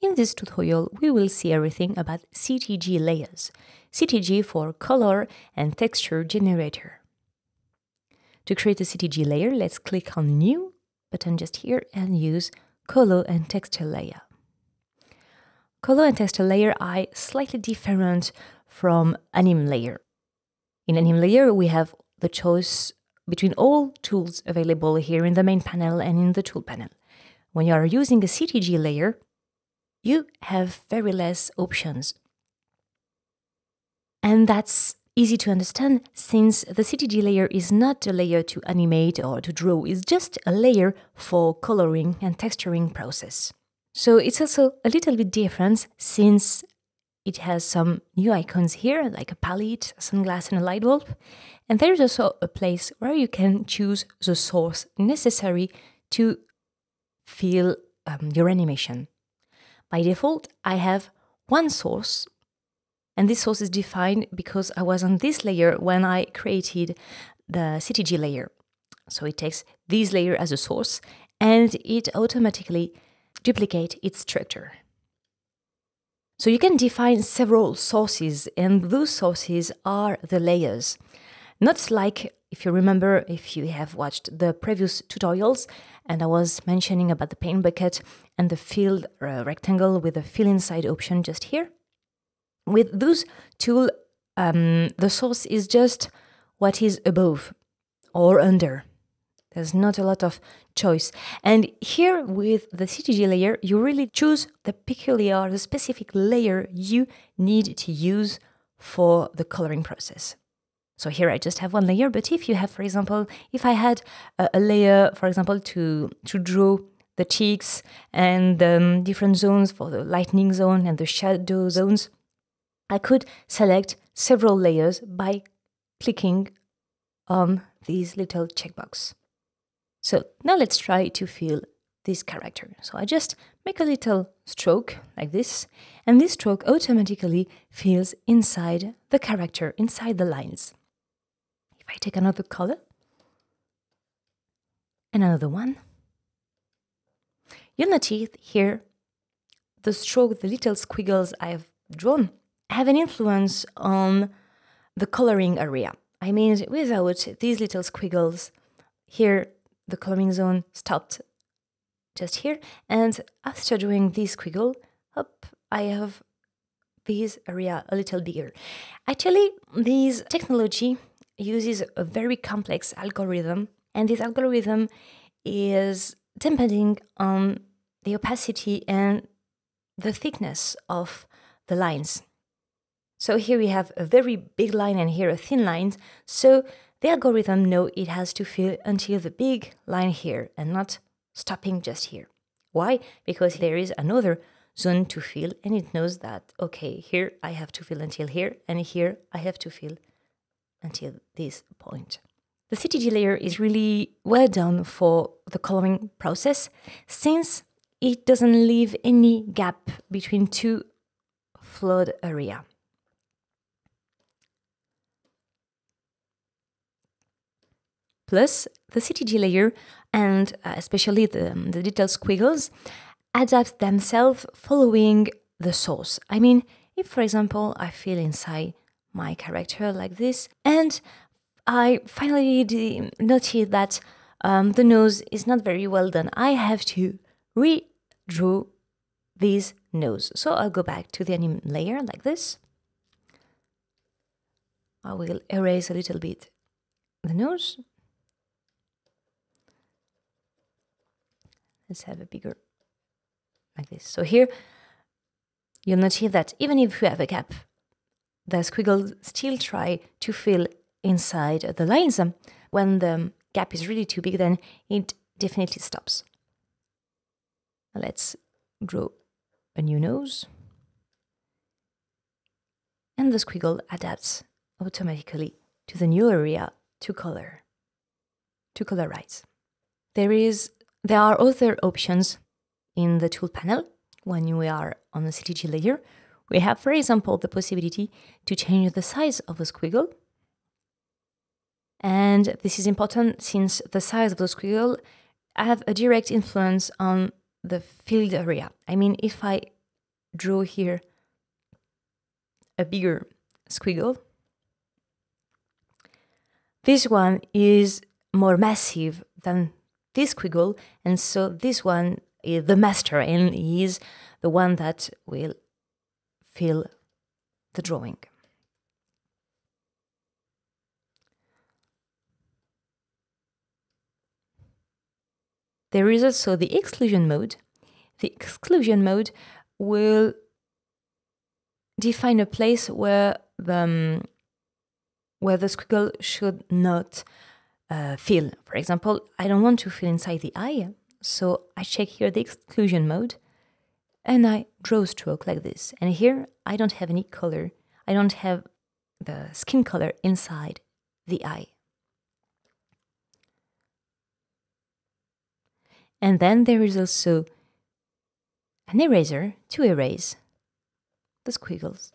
In this tutorial, we will see everything about CTG layers. CTG for Color and Texture Generator. To create a CTG layer, let's click on New button just here and use Color and Texture Layer. Color and Texture Layer are slightly different from Anim Layer. In Anim Layer, we have the choice between all tools available here in the main panel and in the tool panel. When you are using a CTG layer, you have very less options. And that's easy to understand since the CTG layer is not a layer to animate or to draw, it's just a layer for coloring and texturing process. So it's also a little bit different since it has some new icons here, like a palette, a sunglass, and a light bulb. And there's also a place where you can choose the source necessary to fill um, your animation. By default, I have one source, and this source is defined because I was on this layer when I created the CTG layer. So it takes this layer as a source, and it automatically duplicate its structure. So you can define several sources, and those sources are the layers. Not like if you remember, if you have watched the previous tutorials, and I was mentioning about the paint bucket and the fill uh, rectangle with the fill inside option just here. With those tool, um, the source is just what is above or under. There's not a lot of choice. And here with the CTG layer, you really choose the peculiar, the specific layer you need to use for the coloring process. So here I just have one layer, but if you have, for example, if I had a, a layer, for example, to, to draw the cheeks and um, different zones for the lightning zone and the shadow zones, I could select several layers by clicking on these little checkbox. So now let's try to fill this character. So I just make a little stroke like this, and this stroke automatically fills inside the character, inside the lines. I take another color, and another one, you'll notice here the stroke, the little squiggles I've drawn have an influence on the coloring area. I mean, without these little squiggles, here the coloring zone stopped just here. And after doing this squiggle, up, I have this area a little bigger. Actually, this technology uses a very complex algorithm, and this algorithm is depending on the opacity and the thickness of the lines. So here we have a very big line and here a thin line. So the algorithm know it has to fill until the big line here and not stopping just here. Why? Because there is another zone to fill and it knows that, okay, here I have to fill until here and here I have to fill until this point. The CTG layer is really well done for the coloring process since it doesn't leave any gap between two flood area. Plus, the CTG layer and uh, especially the, um, the detail squiggles adapt themselves following the source. I mean, if for example I feel inside my character like this and I finally noted that um, the nose is not very well done, I have to redraw this nose. So I'll go back to the anim layer like this. I will erase a little bit the nose Let's have a bigger like this. So here you'll notice that even if you have a gap, the squiggle still try to fill inside the lines. Um, when the gap is really too big, then it definitely stops. Let's draw a new nose. And the squiggle adapts automatically to the new area to color, to colorize. There is there are other options in the tool panel when we are on the CTG layer. We have, for example, the possibility to change the size of the squiggle. And this is important since the size of the squiggle have a direct influence on the filled area. I mean, if I draw here a bigger squiggle. This one is more massive than this squiggle, and so this one is the master and is the one that will fill the drawing. There is also the exclusion mode. The exclusion mode will define a place where the um, where the squiggle should not uh, fill. For example, I don't want to fill inside the eye, so I check here the exclusion mode, and I draw a stroke like this. And here I don't have any color. I don't have the skin color inside the eye. And then there is also an eraser to erase the squiggles.